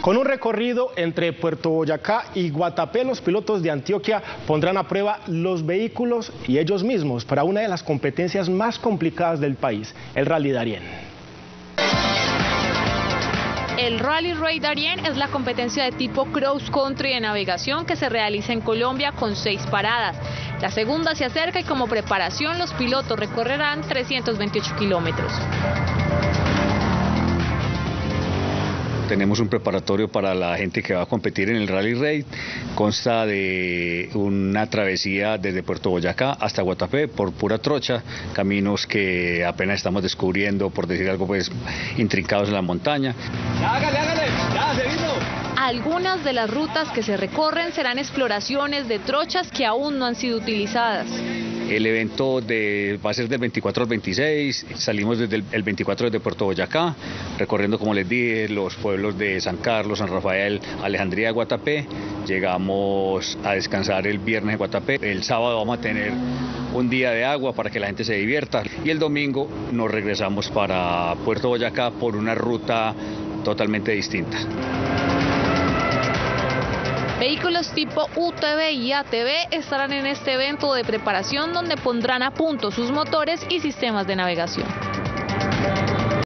Con un recorrido entre Puerto Boyacá y Guatapé, los pilotos de Antioquia pondrán a prueba los vehículos y ellos mismos para una de las competencias más complicadas del país, el Rally Darien. El Rally Raid Darien es la competencia de tipo cross country de navegación que se realiza en Colombia con seis paradas. La segunda se acerca y como preparación los pilotos recorrerán 328 kilómetros. Tenemos un preparatorio para la gente que va a competir en el Rally Raid. Consta de una travesía desde Puerto Boyacá hasta Guatapé por pura trocha, caminos que apenas estamos descubriendo, por decir algo, pues intrincados en la montaña. hágale, hágale, ya, Algunas de las rutas que se recorren serán exploraciones de trochas que aún no han sido utilizadas. El evento va a ser del 24 al 26, salimos desde el, 24 desde Puerto Boyacá, recorriendo como les dije los pueblos de San Carlos, San Rafael, Alejandría, Guatapé, llegamos a descansar el viernes en Guatapé, el sábado vamos a tener un día de agua para que la gente se divierta. Y el domingo nos regresamos para Puerto Boyacá por una ruta totalmente distinta. Vehículos tipo UTV y ATV estarán en este evento de preparación donde pondrán a punto sus motores y sistemas de navegación.